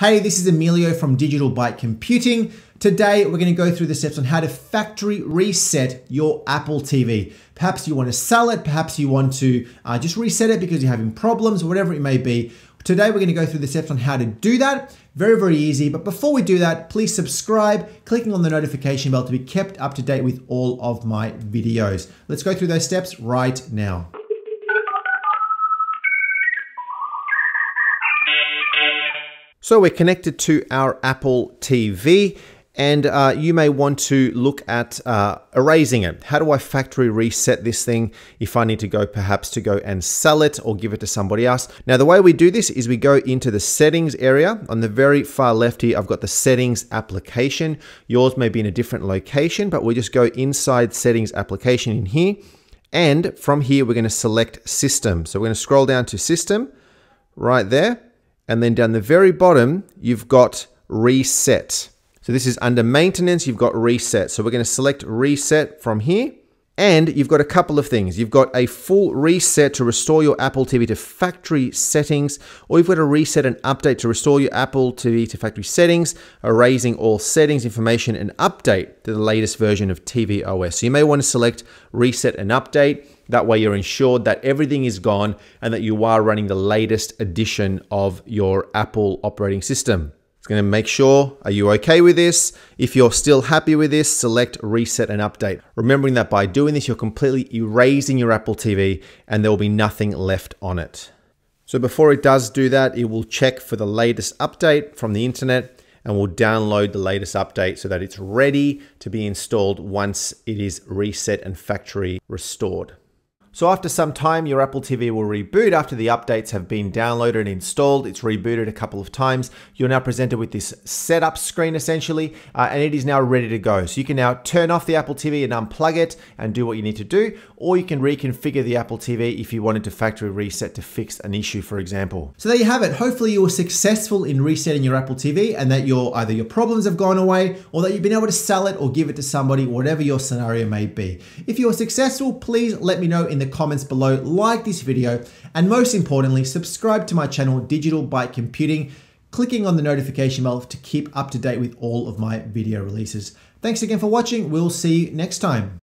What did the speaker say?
Hey, this is Emilio from Digital Byte Computing. Today, we're going to go through the steps on how to factory reset your Apple TV. Perhaps you want to sell it, perhaps you want to uh, just reset it because you're having problems, whatever it may be. Today, we're going to go through the steps on how to do that. Very, very easy. But before we do that, please subscribe, clicking on the notification bell to be kept up to date with all of my videos. Let's go through those steps right now. So we're connected to our Apple TV and uh, you may want to look at uh, erasing it. How do I factory reset this thing if I need to go perhaps to go and sell it or give it to somebody else? Now, the way we do this is we go into the settings area. On the very far left here, I've got the settings application. Yours may be in a different location, but we just go inside settings application in here. And from here, we're going to select system. So we're going to scroll down to system right there. And then down the very bottom, you've got reset. So this is under maintenance, you've got reset. So we're going to select reset from here. And you've got a couple of things. You've got a full reset to restore your Apple TV to factory settings, or you've got a reset and update to restore your Apple TV to factory settings, erasing all settings information and update to the latest version of TV OS. So you may want to select reset and update. That way you're ensured that everything is gone and that you are running the latest edition of your Apple operating system. Going to make sure, are you okay with this? If you're still happy with this, select reset and update. Remembering that by doing this, you're completely erasing your Apple TV and there will be nothing left on it. So before it does do that, it will check for the latest update from the internet and will download the latest update so that it's ready to be installed once it is reset and factory restored. So after some time, your Apple TV will reboot after the updates have been downloaded and installed. It's rebooted a couple of times. You're now presented with this setup screen essentially, uh, and it is now ready to go. So you can now turn off the Apple TV and unplug it and do what you need to do, or you can reconfigure the Apple TV if you wanted to factory reset to fix an issue, for example. So there you have it. Hopefully you were successful in resetting your Apple TV and that your either your problems have gone away or that you've been able to sell it or give it to somebody, whatever your scenario may be. If you were successful, please let me know in the comments below, like this video, and most importantly, subscribe to my channel, Digital Byte Computing, clicking on the notification bell to keep up to date with all of my video releases. Thanks again for watching. We'll see you next time.